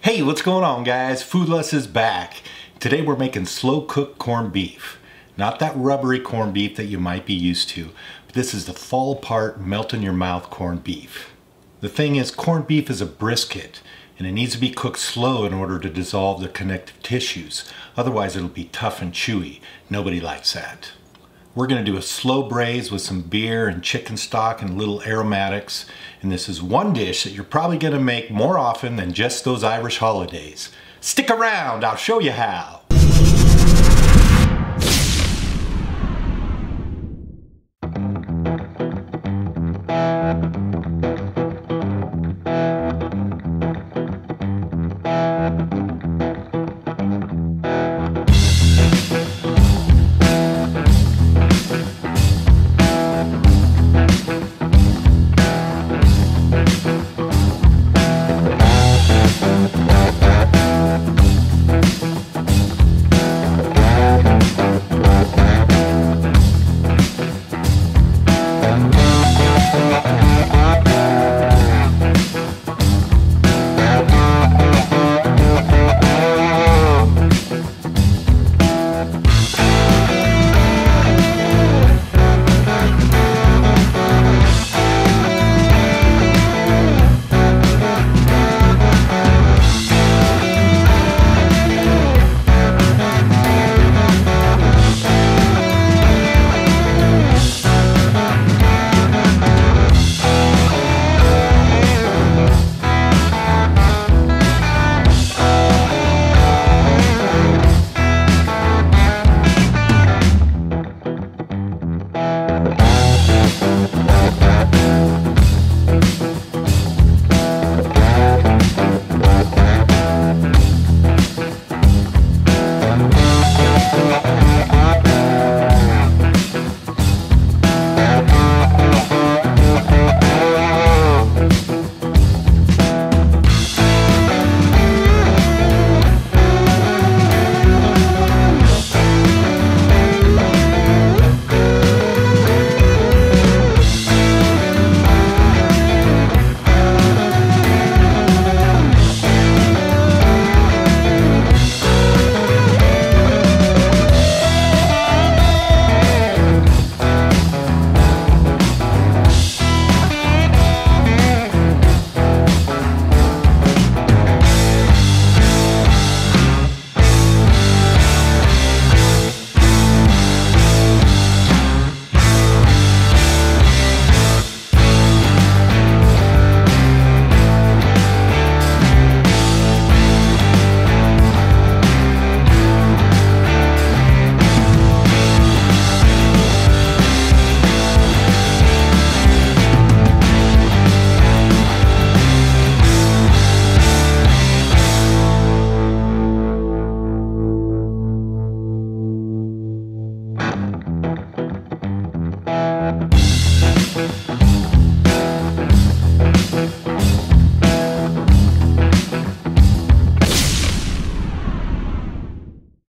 Hey, what's going on guys? Food Lust is back. Today we're making slow cooked corned beef. Not that rubbery corned beef that you might be used to, but this is the fall apart, melt in your mouth corned beef. The thing is, corned beef is a brisket, and it needs to be cooked slow in order to dissolve the connective tissues. Otherwise it'll be tough and chewy. Nobody likes that. We're gonna do a slow braise with some beer and chicken stock and little aromatics. And this is one dish that you're probably gonna make more often than just those Irish holidays. Stick around, I'll show you how.